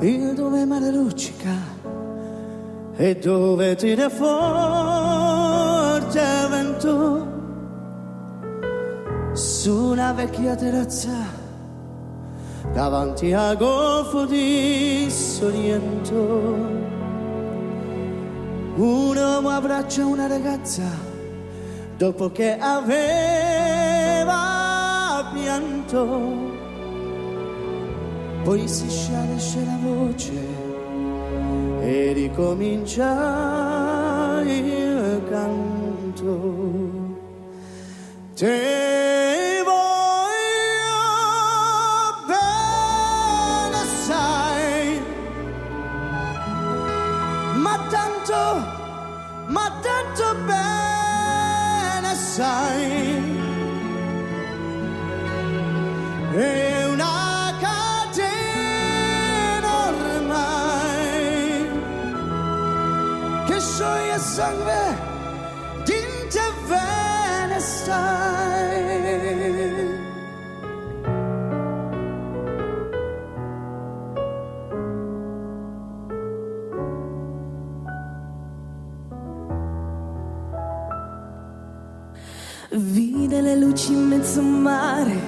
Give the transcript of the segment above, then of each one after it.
il dove mare luccica e dove tira forte vento? Su una vecchia terrazza davanti al golfo di Sorrento un uomo abbraccia una ragazza dopo che aveva pianto poi si scialesce la voce e ricomincia il canto. Te voglio bene, sai, ma tanto, ma tanto bene, sai. È sangue dinte vene stai. Vide le luci in mezzo mare,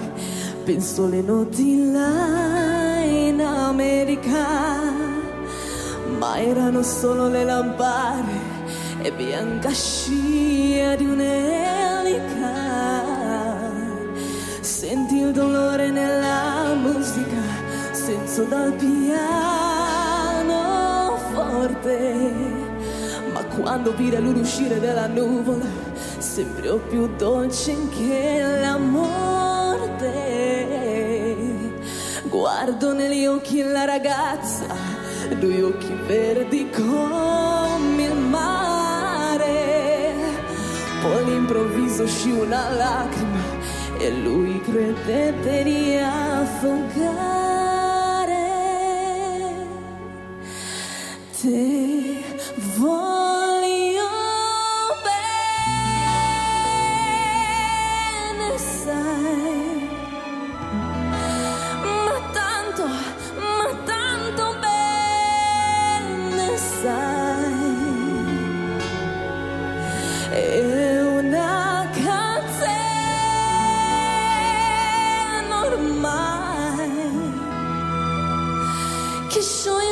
penso le notti là in America, ma erano solo le lampare e bianca scia di un'elica. Senti il dolore nella musica, senso dal piano forte, ma quando vide uscire dalla nuvola, sempre più dolce che la morte. Guardo negli occhi la ragazza, due occhi verdi come Poi all'improvviso uscì una lacrima e lui credette di affogare. Te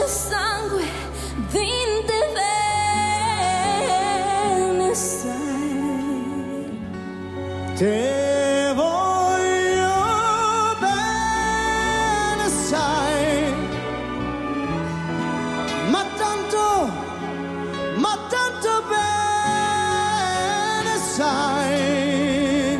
sangue dinte vene, sai. Te voglio bene, sai, ma tanto, ma tanto bene, sai,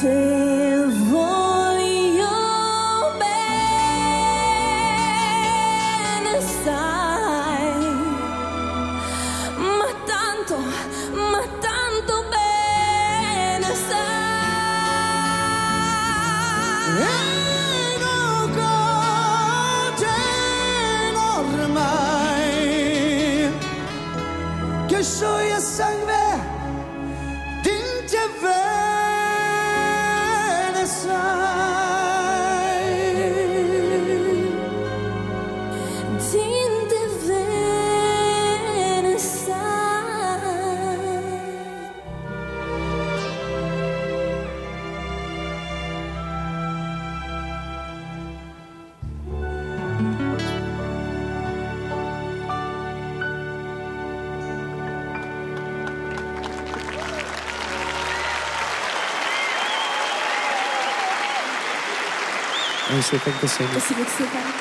Te Não sei o que é que está sendo.